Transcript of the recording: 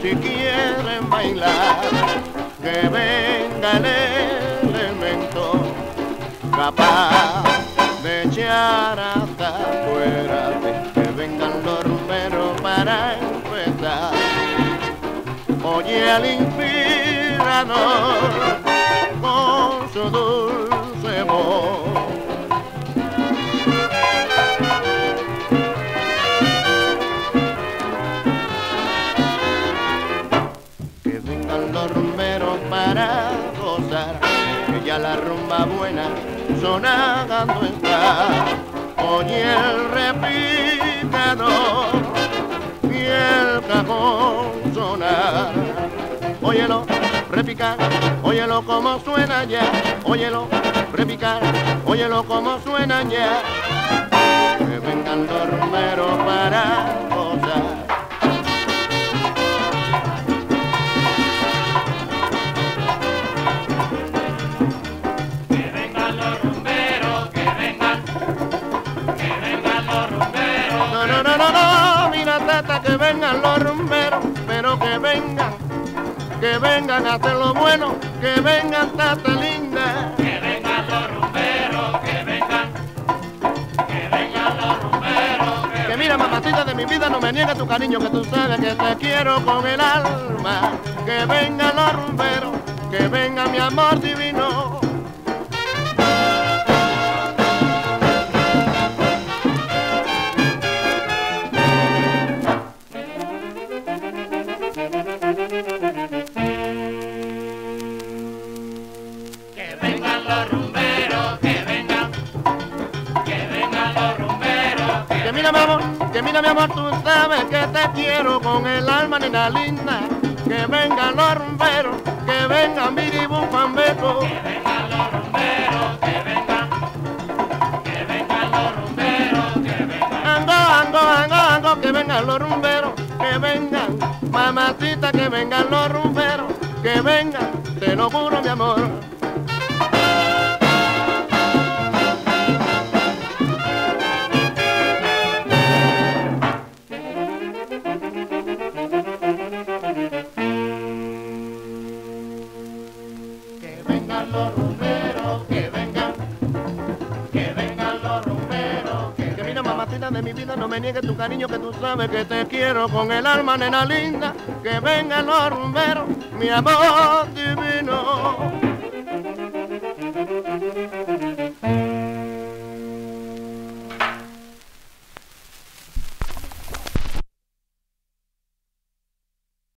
si quieren bailar, que venga el elemento capaz de echar hasta afuera, que vengan los rumberos para empezar. Oye al inspirador con su dulce voz. La rumba buena sonando está. Oye el repicador y el cajón sonar. Óyelo, repicar, óyelo como suena ya. Óyelo, repicar, óyelo como suena ya. Que vengan los rumberos para rumberos. No, mira tata, que vengan los rumberos, pero que vengan, que vengan a hacer lo bueno, que vengan tata linda. Que vengan los rumberos, que vengan, que vengan los rumberos, que Que mira mamacita de mi vida, no me niegues tu cariño, que tú sabes que te quiero con el alma. Que vengan los rumberos, que venga mi amor divino. Que mira mi amor, que mira mi amor, tú sabes que te quiero con el alma, nena linda. Que vengan los rumberos, que vengan Biribu Pambeco. Que vengan los rumberos, que vengan, que vengan los rumberos, que vengan. Ango, ango, ango, ango, que vengan los rumberos, que vengan, mamacita, que vengan los rumberos, que vengan, te lo juro, mi amor. De mi vida, no me niegues tu cariño que tú sabes que te quiero con el alma, nena linda. Que vengan los rumberos, mi amor divino.